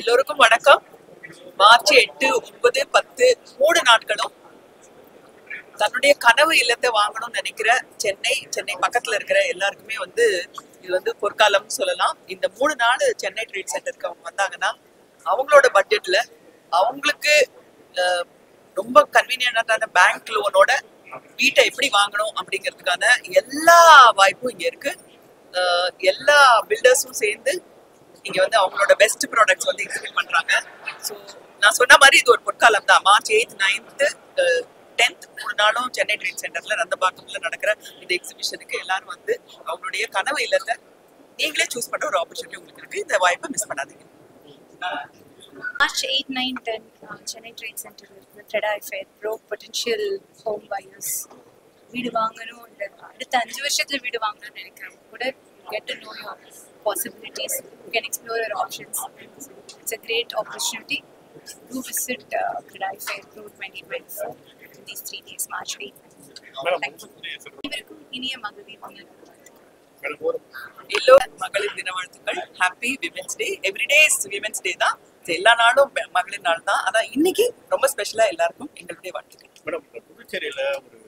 எல்லோருக்கும் வணக்கம். மார்ச் எட்டு ஒன்பது பத்து மூணு நாட்களும் தன்னுடைய கனவு இல்லத்தை வாங்கணும்னு நினைக்கிற சென்னை சென்னை பக்கத்துல இருக்கிற எல்லாருக்குமே வந்து இது வந்து பொற்காலம்னு சொல்லலாம். இந்த மூணு நாள் சென்னை ட்ரீட் சென்டருக்கு அவங்க வந்தாங்கன்னா அவங்களோட பட்ஜெட்ல அவங்களுக்கு ரொம்ப கன்வீனியன்டான பேங்க் லோனோட வீட்டை எப்படி வாங்கணும் அப்படிங்கிறதுக்கான எல்லா வாய்ப்பும் இங்க இருக்கு. எல்லா பில்டர்ஸும் சேர்ந்து இங்க வந்து அவங்களோட பெஸ்ட் ப்ராடக்ட்ஸ் வந்து எக்ஸிபிட் பண்றாங்க. ஸோ நான் சொன்ன மாதிரி இது ஒரு பொற்காலம் தான். மார்ச் எயித் நைன்த்து டென்த் மூணு நாளும் சென்னை ட்ரேட் சென்டர்ல ரந்தபாக்கத்துல நடக்கிற இந்த எக்ஸிபிஷனுக்கு எல்லாரும் வந்து அவங்களுடைய கனவு இல்லத்தை நீங்களே சூஸ் பண்ற ஒரு ஆப்பர்ச்சுனிட்டி உங்களுக்கு இருக்கு. இந்த வாய்ப்பை மிஸ் பண்ணாதீங்க. March 8, 9, 10, uh, Chennai Trade Center with Treda Fair, pro potential home வீடு வாங்கணும். இல்லை அடுத்த அஞ்சு வருஷத்தில் வீடு வாங்கணும்னு நினைக்கிறேன் கூட get to know your possibilities you can explore your options it's a great opportunity to visit கிடாய் fair to twenty twenty four these three days March eight அனைவருக்கும் இனிய மகளிர் தின எல்லோரும் மகளிர் தின வாழ்த்துக்கள் happy women's day everyday women's day தான் So, எல்லா நாளும் மகளிர் நாள் தான் ஆனா இன்னைக்கு ரொம்ப ஸ்பெஷலா எல்லாருக்கும் எங்களுடைய வாழ்த்துக்கள் மேடம் புதுச்சேரியில ஒரு